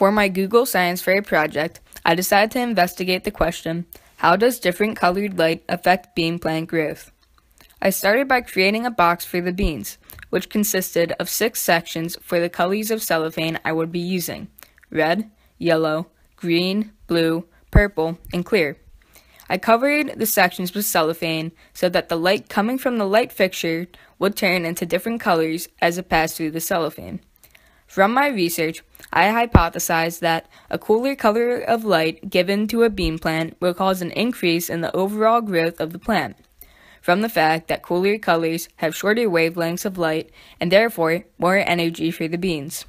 For my Google Science Fair project, I decided to investigate the question, how does different colored light affect bean plant growth? I started by creating a box for the beans, which consisted of six sections for the colors of cellophane I would be using, red, yellow, green, blue, purple, and clear. I covered the sections with cellophane so that the light coming from the light fixture would turn into different colors as it passed through the cellophane. From my research, I hypothesized that a cooler color of light given to a bean plant will cause an increase in the overall growth of the plant. From the fact that cooler colors have shorter wavelengths of light and therefore more energy for the beans.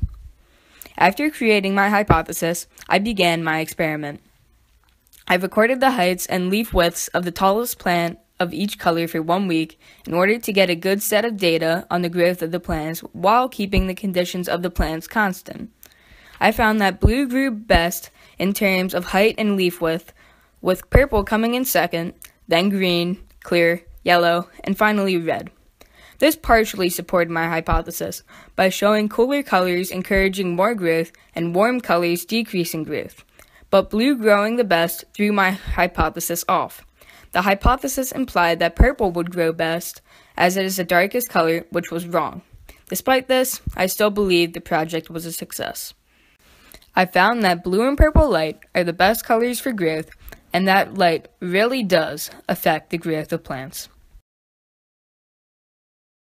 After creating my hypothesis, I began my experiment. I recorded the heights and leaf widths of the tallest plant of each color for one week in order to get a good set of data on the growth of the plants while keeping the conditions of the plants constant. I found that blue grew best in terms of height and leaf width, with purple coming in second, then green, clear, yellow, and finally red. This partially supported my hypothesis by showing cooler colors encouraging more growth and warm colors decreasing growth, but blue growing the best threw my hypothesis off. The hypothesis implied that purple would grow best, as it is the darkest color, which was wrong. Despite this, I still believe the project was a success. I found that blue and purple light are the best colors for growth, and that light really does affect the growth of plants.